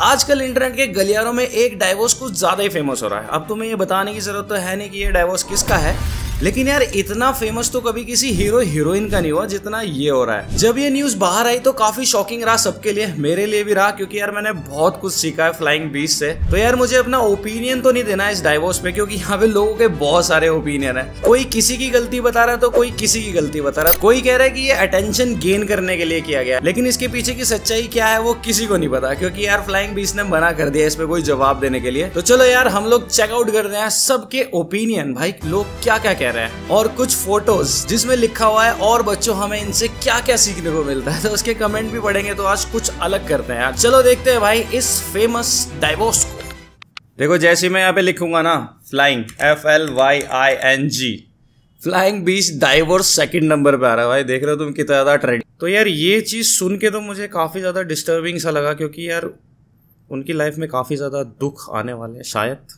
आजकल इंटरनेट के गलियारों में एक डाइवोर्स कुछ ज़्यादा ही फ़ेमस हो रहा है। अब तुम्हें ये बताने की ज़रूरत तो है नहीं कि ये डाइवोर्स किसका है। लेकिन यार, इतना फ़ेमस तो कभी किसी हीरो हीरोइन का नहीं हुआ जितना ये हो रहा है। जब ये न्यूज़ बाहर आई तो काफ़ी शॉकिंग रहा सबके लिए, मेरे लिए भी रहा, क्योंकि यार मैंने बहुत कुछ सीखा है फ्लाइंग बीच से। तो यार मुझे अपना ओपिनियन तो नहीं देना इस डाइवोर्स पे, क्योंकि यहाँ पे लोगों के बहुत सारे ओपिनियन है। कोई किसी की गलती बता रहा है तो कोई किसी की गलती बता रहा है। कोई कह रहा है कि ये अटेंशन गेन करने के लिए किया गया लेकिन इसके पीछे की सच्चाई क्या है वो किसी को नहीं पता, क्योंकि यार फ्लाइंग बीच ने मना कर दिया इस पे कोई जवाब देने के लिए। तो चलो यार, हम लोग चेकआउट करते हैं सबके ओपिनियन भाई, लोग क्या क्या कह रहे हैं। और कुछ कुछ फ़ोटोज़ जिसमें लिखा हुआ है और बच्चों हमें इनसे क्या क्या सीखने को मिलता है तो उसके कमेंट भी पढ़ेंगे तो आज कुछ अलग करते हैं यार। चलो देखते हैं भाई इस फ़ेमस डाइवोर्स को। देखो जैसे मैं यहाँ पे लिखूँगा ना flying F L Y I N G flying beach divorce second number पे आ रहा है भाई देख रहे हो तुम कितना ज़्यादा ट्रेंड तो यार ये चीज़ सुन के तो मुझे काफ़ी ज़्यादा डिस्टर्बिंग सा लगा क्योंकि यार उनकी लाइफ में काफ़ी ज़्यादा दुख आने वाले हैं शायद।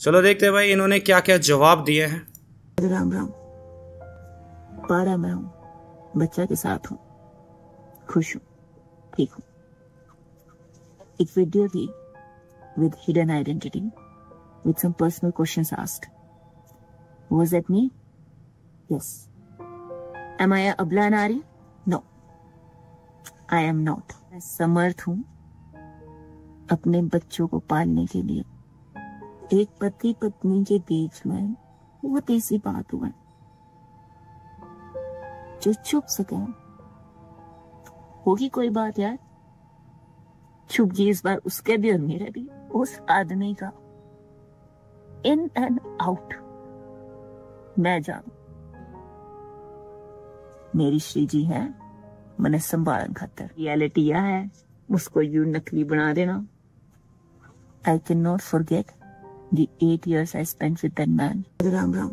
चलो देखते हैं भाई इन्होंने क्या क्या जवाब दिए हैं। राम राम। पारा मैं हूँ। बच्चा के साथ हूँ। खुश हूँ। ठीक हूँ। एक वीडियो भी with hidden identity with some personal question ask was at me yes M I अबला नारी नो आई एम नॉट मैं समर्थ हूँ अपने बच्चों को पालने के लिए। एक पति पत्नी के बीच में वो तीसरी बात हुआ। जो छुप सके। होगी कोई बात यार। छुप गई इस बार उसके भी और मेरे भी, उस आदमी का। इन एंड आउट मैं जानू मेरी श्री जी है, मैंने संभालन खातर। रियलिटी यह है उसको यू नकली बना देना। I can not forget the eight years I spent with that man. Ram Ram.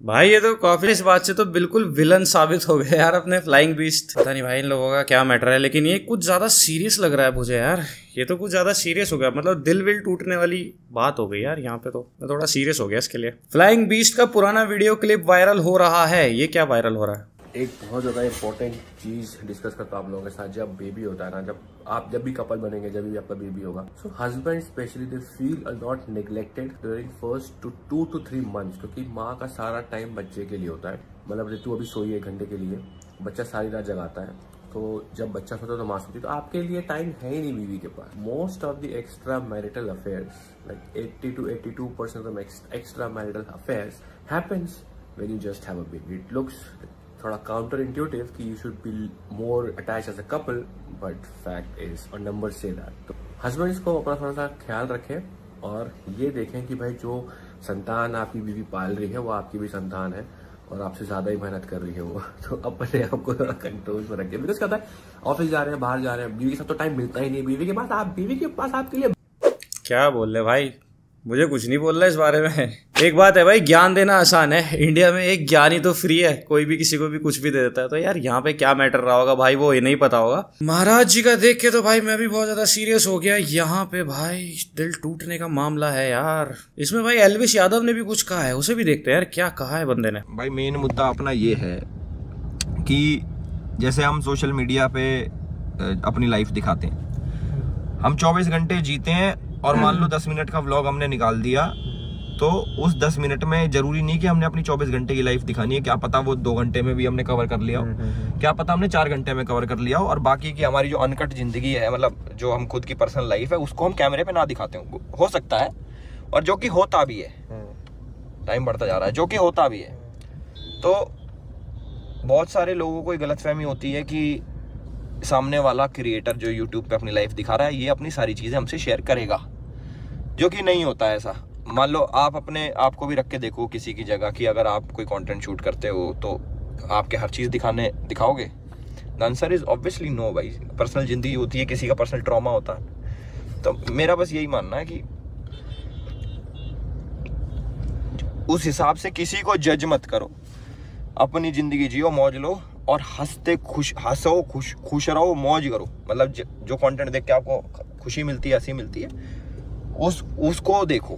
भाई ये तो काफ़ी इस बात से तो बिल्कुल विलन साबित हो गए यार अपने फ्लाइंग बीस्ट पता नहीं भाई इन लोगों का क्या मैटर है लेकिन ये कुछ ज़्यादा सीरियस लग रहा है मुझे यार। ये तो कुछ ज़्यादा सीरियस हो गया। मतलब दिल विल टूटने वाली बात हो गई यार यहाँ पे तो। मैं थोड़ा सीरियस हो गया इसके लिए। फ्लाइंग बीस्ट का पुराना वीडियो क्लिप वायरल हो रहा है। ये क्या वायरल हो रहा है? एक बहुत ज़्यादा इंपॉर्टेंट चीज़ डिस्कस करता हूँ आप लोगों के साथ, जब बेबी होता है ना, जब आप, जब भी कपल बनेंगे, जब भी आपका बेबी होगा। So husband specially they feel a not neglected during first two two two three months क्योंकि माँ का सारा टाइम बच्चे के लिए होता है। मतलब ऋतु अभी सोई एक घंटे के लिए, बच्चा सारी रात जगाता है। तो जब बच्चा सोता तो माँ सोती तो आपके लिए टाइम है ही नहीं बीवी के पास। Most of the extra marital affairs like eighty two eighty two percent of extra marital affairs happens when you just have a baby. It looks थोड़ा काउंटर इंट्यूटिव कि you should be more attach as a couple but fact is और number से that तो husbands को अपना थोड़ा सा ख्याल रखें और ये देखें कि भाई जो संतान आपकी बीवी पाल रही है, वो आपकी भी संतान है और आपसे ज़्यादा ही मेहनत कर रही है वो। तो अपने आपको थोड़ा कंट्रोल में रखें। बिकॉज़ कहता है ऑफ़िस जा रहे हैं, बाहर जा रहे हैं, बीवी के साथ तो टाइम मिलता ही नहीं। बीवी के पास आप, बीवी के पास आपके लिए क्या बोल रहे भाई? मुझे कुछ नहीं बोलना इस बारे में। एक बात है भाई, ज्ञान देना आसान है। इंडिया में एक ज्ञान ही तो फ्री है, कोई भी किसी को भी कुछ भी दे देता है। तो यार, यहाँ पे क्या मैटर रहा होगा? भाई, वो ये नहीं पता होगा। महाराज जी का देख के तो भाई मैं भी बहुत ज़्यादा सीरियस हो गया। यहाँ पे भाई, दिल टूटने का मामला है यार। इसमें भाई एलविश यादव ने भी कुछ कहा है, उसे भी देखते हैं यार, क्या कहा है बंदे ने। भाई मेन मुद्दा अपना ये है कि जैसे हम सोशल मीडिया पे अपनी लाइफ दिखाते हैं। हम 24 घंटे जीते हैं और मान लो दस मिनट का व्लॉग हमने निकाल दिया तो उस दस मिनट में ज़रूरी नहीं कि हमने अपनी चौबीस घंटे की लाइफ दिखानी है। क्या पता वो दो घंटे में भी हमने कवर कर लिया हो। हम्म, हम्म, हम्म। क्या पता हमने चार घंटे में कवर कर लिया हो। और बाकी की हमारी जो अनकट ज़िंदगी है मतलब जो हम खुद की पर्सनल लाइफ है उसको हम कैमरे पे ना दिखाते हो। हो सकता है और जो कि होता भी है। टाइम बढ़ता जा रहा है। जो कि होता भी है। तो बहुत सारे लोगों को गलत फहमी होती है कि सामने वाला क्रिएटर जो यूट्यूब पे अपनी लाइफ दिखा रहा है ये अपनी सारी चीज़ें हमसे शेयर करेगा। जो कि नहीं होता है ऐसा। मान लो आप अपने आप को भी रख के देखो किसी की जगह कि अगर आप कोई कंटेंट शूट करते हो तो आपके हर चीज़ दिखाने, दिखाओगे? The answer is obviously no भाई। पर्सनल ज़िंदगी होती है, किसी का पर्सनल ट्रॉमा होता है। तो मेरा बस यही मानना है कि उस हिसाब से किसी को जज मत करो। अपनी ज़िंदगी जियो, मौज लो और हँसते खुश, हंसो खुश खुश रहो, मौज करो। मतलब जो कंटेंट देख के आपको खुशी मिलती है, हँसी मिलती है उस उसको देखो।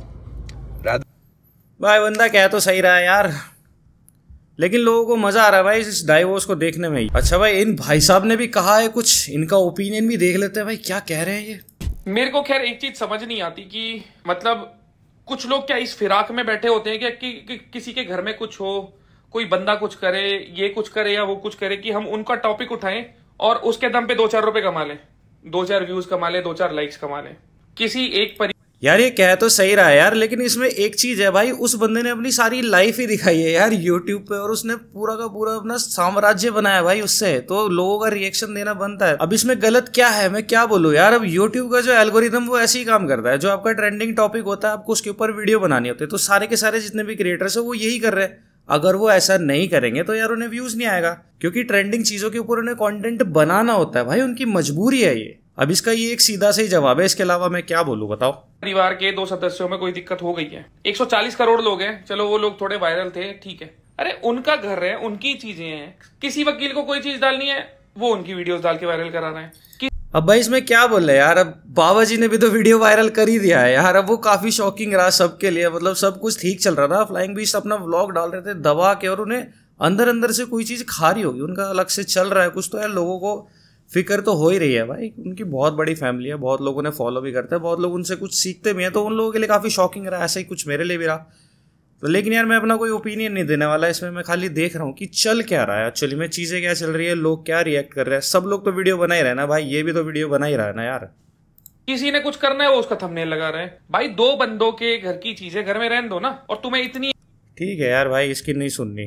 भाई बंदा क्या तो सही रहा यार। लेकिन लोगों को मज़ा आ रहा है भाई इस डाइवोर्स को देखने में ही। अच्छा भाई इन भाई साहब ने भी कहा है कुछ? इनका ओपिनियन भी देख लेते हैं भाई क्या कह रहे हैं ये? मेरे को खैर एक चीज़ समझ नहीं आती कि मतलब कुछ लोग क्या इस फिराक में बैठे होते हैं क्या कि, कि किसी के घर में कुछ हो कोई बंदा कुछ करे ये कुछ करे या वो कुछ करे कि हम उनका टॉपिक उठाएँ और उसके दम पे दो चार रुपए कमा लें दो चार व्यूज़ कमा लें दो चार लाइक्स कमा लें। किसी एक परि यार, ये कह तो सही रहा है यार, लेकिन इसमें एक चीज़ है भाई, उस बंदे ने अपनी सारी लाइफ ही दिखाई है यार यूट्यूब पे, और उसने पूरा का पूरा अपना साम्राज्य बनाया भाई उससे तो लोगों का रिएक्शन देना बनता है। अब इसमें गलत क्या है, मैं क्या बोलूँ यार, अब यूट्यूब का जो एल्गोरिदम वो ऐसे ही काम करता है, जो आपका ट्रेंडिंग टॉपिक होता है, आपको उसके ऊपर वीडियो बनानी होती है तो सारे के सारे जितने भी क्रिएटर्स है, वो यही कर रहे हैं। अगर वो ऐसा नहीं करेंगे तो यार उन्हें व्यूज़ नहीं आएगा, क्योंकि ट्रेंडिंग चीज़ों के ऊपर उन्हें कंटेंट बनाना होता है भाई, उनकी मजबूरी है ये। अब इसका ये एक सीधा सही जवाब है इसके अलावा मैं क्या बोलूँ बताओ। परिवार के दो सदस्यों में कोई दिक्कत हो गई है। 140 करोड़ लोग हैं चलो वो लोग थोड़े वायरल थे ठीक है। अरे उनका घर है उनकी चीज़ें हैं। किसी वकील को कोई चीज़ डालनी है वो उनकी वीडियोस डाल के वायरल करा रहे हैं। अब भाई इसमें क्या बोल रहे हैं यार? अब बाबा जी ने भी तो वीडियो वायरल कर ही दिया है यार। अब वो काफ़ी शॉकिंग रहा सबके लिए। मतलब सब कुछ ठीक चल रहा था। फ्लाइंग बीच अपना व्लॉग डाल रहे थे दबा के और उन्हें अंदर अंदर से कोई चीज़ खा रही होगी। उनका अलग से चल रहा है कुछ तो यार लोगों को फ़िक्र तो हो ही रही है भाई। उनकी बहुत बड़ी फैमिली है बहुत लोगों ने फॉलो भी करते हैं बहुत लोग उनसे कुछ सीखते भी हैं तो उन लोगों के लिए काफ़ी शॉकिंग रहा ऐसा ही कुछ मेरे लिए भी रहा। तो लेकिन यार मैं अपना कोई ओपिनियन नहीं देने वाला इसमें मैं खाली देख रहा हूँ कि चल क्या रहा है। एक्चुअली में चीज़ें क्या चल रही है लोग क्या रिएक्ट कर रहे हैं सब लोग तो वीडियो बना ही रहे ना भाई ये भी तो वीडियो बना ही रहा है ना यार। किसी ने कुछ करना है वो उसका थंबनेल लगा रहे हैं। भाई दो बंदों के घर की चीज़ें घर में रहने दो ना और तुम्हें इतनी ठीक है यार भाई इसकी नहीं सुननी।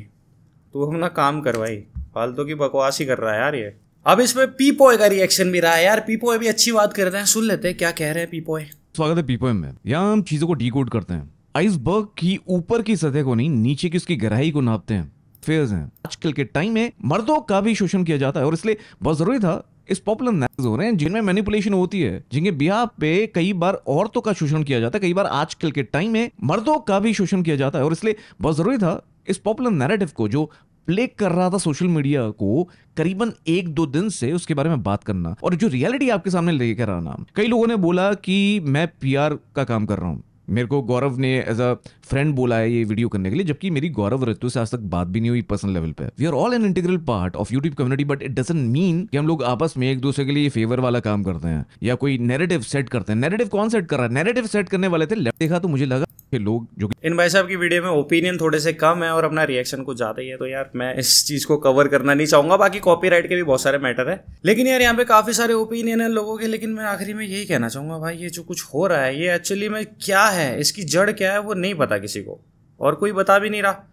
तू अपना काम कर भाई फालतू की बकवास ही कर रहा है यार ये। अब इसमें पीपोए का रिएक्शन भी रहा है। यार पीपोए भी अच्छी बात करते हैं। सुन लेते हैं क्या कह रहे हैं पीपोए स्वागत है पीपोएम में। यहाँ हम चीज़ों को डीकोड करते हैं। आइसबर्ग की ऊपर की सतह को नहीं, नीचे की उसकी गहराई को नापते हैं। फेयर्स हैं। आजकल के टाइम में मर्दों का भी शोषण किया जाता है और इसलिए बहुत ज़रूरी था, इस पॉपुलर नेटवर्क हो रहे हैं, जिनमें मैनिपुलेशन होती है, जिनके ब्याह पे कई बार औरतों का शोषण किया जाता है। कई बार आजकल के टाइम में मर्दों का भी शोषण किया जाता है और इसलिए बहुत ज़रूरी था, इस पॉपुलर नैरेटिव को, जो प्ले कर रहा था सोशल मीडिया को करीबन एक दो दिन से उसके बारे में बात करना और जो रियलिटी आपके सामने लेकर आना। कई लोगों ने बोला कि मैं पीआर का काम कर रहा हूँ। मेरे को गौरव ने एज अ फ्रेंड बोला है ये वीडियो करने के लिए, जबकि मेरी गौरव ऋतु से आज तक बात भी नहीं हुई पर्सनल लेवल पे। We are all an integral part of YouTube community but it doesn't mean कि हम लोग आपस में एक दूसरे के लिए फेवर वाला काम करते हैं या कोई नेरेटिव सेट करते हैं। नेरेटिव कौन सेट कर रहा है? नेरेटिव सेट करने वाले थे। देखा तो मुझे लगा कि लोग जो इन भाई साहब की वीडियो में ओपिनियन थोड़े से कम है और अपना रिएक्शन कुछ ज़्यादा ही है तो यार मैं इस चीज़ को कवर करना नहीं चाहूँगा। बाकी कॉपीराइट के भी बहुत सारे मैटर है। लेकिन यार यहाँ पे काफ़ी सारे ओपिनियन है लोगों के, लेकिन मैं आखिरी में यही कहना चाहूँगा, भाई, ये जो कुछ हो रहा है, ये एक्चुअली में क्या है? इसकी जड़ क्या है वो नहीं पता किसी को। और कोई बता भी नहीं रहा।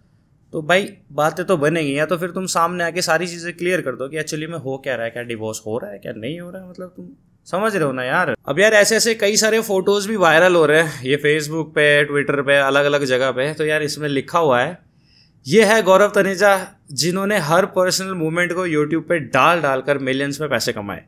तो भाई, बातें तो बनेगी, या तो फिर तुम सामने आके सारी चीज़ें क्लियर कर दो कि एक्चुअली में हो क्या रहा है, क्या डिवोर्स हो रहा है, क्या नहीं हो रहा है मतलब तुम समझ रहे हो ना यार? अब यार ऐसे ऐसे कई सारे फ़ोटोज़ भी वायरल हो रहे हैं। ये फेसबुक पे ट्विटर पे अलग अलग जगह पे। तो यार इसमें लिखा हुआ है, ये है गौरव तनेजा, जिन्होंने हर पर्सनल मूवमेंट को यूट्यूब पे डाल डालकर मिलियंस में पैसे कमाए।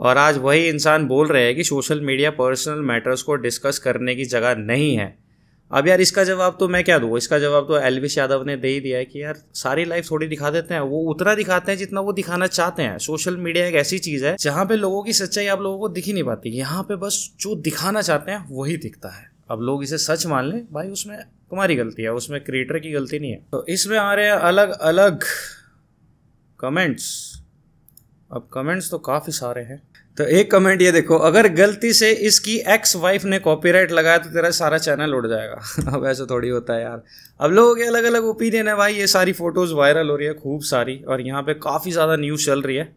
और आज वही इंसान बोल रहे हैं कि सोशल मीडिया पर्सनल मैटर्स को डिस्कस करने की जगह नहीं है। अब यार इसका जवाब तो मैं क्या दूँ? इसका जवाब तो एलविश यादव ने दे ही दिया है कि यार सारी लाइफ थोड़ी दिखा देते हैं। वो उतना दिखाते हैं जितना वो दिखाना चाहते हैं। सोशल मीडिया एक ऐसी चीज़ है जहाँ पे लोगों की सच्चाई आप लोगों को दिख ही नहीं पाती। यहाँ पे बस जो दिखाना चाहते हैं, वही दिखता है। अब लोग इसे सच मान लें, भाई उसमें तुम्हारी गलती है, उसमें क्रिएटर की गलती नहीं है। तो इसमें आ रहे हैं अलग अलग कमेंट्स अब कमेंट्स तो काफ़ी सारे हैं। तो एक कमेंट ये देखो, अगर गलती से इसकी एक्स वाइफ ने कॉपीराइट लगाया तो तेरा सारा चैनल उड़ जाएगा। अब ऐसा थोड़ी होता है यार। अब लोगों के अलग अलग ओपिनियन है भाई, ये सारी फ़ोटोज़ वायरल हो रही है, खूब सारी, और यहाँ पे काफ़ी ज़्यादा न्यूज़ चल रही है।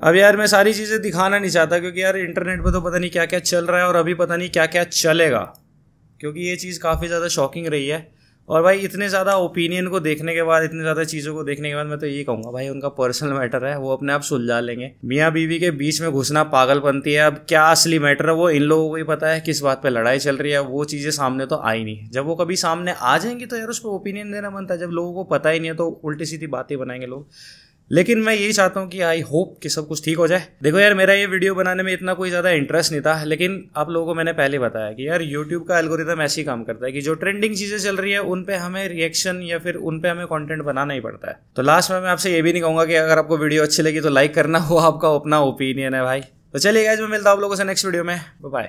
अब यार मैं सारी चीज़ें दिखाना नहीं चाहता, क्योंकि यार इंटरनेट पर तो पता नहीं क्या क्या चल रहा है, और अभी पता नहीं क्या क्या चलेगा। क्योंकि ये चीज़ काफ़ी ज़्यादा शॉकिंग रही है। और भाई इतने ज़्यादा ओपिनियन को देखने के बाद, इतने ज़्यादा चीज़ों को देखने के बाद मैं तो ये कहूँगा, भाई उनका पर्सनल मैटर है, वो अपने आप सुलझा लेंगे। मियाँ बीवी के बीच में घुसना पागलपंती है, अब क्या असली मैटर है, वो इन लोगों को ही पता है किस बात पर लड़ाई चल रही है, वो चीज़ें सामने तो आई नहीं जब वो कभी सामने आ जाएँगी तो यार उसको ओपिनियन देना बनता है, जब लोगों को पता ही नहीं है तो उल्टी सीधी बातें बनाएँगे लोग। लेकिन मैं यही चाहता हूँ कि आई होप कि सब कुछ ठीक हो जाए। देखो यार, मेरा ये वीडियो बनाने में इतना कोई ज़्यादा इंटरेस्ट नहीं था, लेकिन आप लोगों को मैंने पहले बताया कि यार यूट्यूब का एल्गोरिदम ऐसे ही काम करता है कि जो ट्रेंडिंग चीज़ें चल रही है, उन पे हमें रिएक्शन या फिर उन पे हमें कॉन्टेंट बनाना ही पड़ता है। तो लास्ट में मैं आपसे ये भी नहीं कहूँगा कि अगर आपको वीडियो अच्छी लगी तो लाइक करना, वो आपका अपना ओपिनियन है भाई। तो चलिए गाइज़ मैं मिलता हूँ आप लोगों से नेक्स्ट वीडियो में। बाय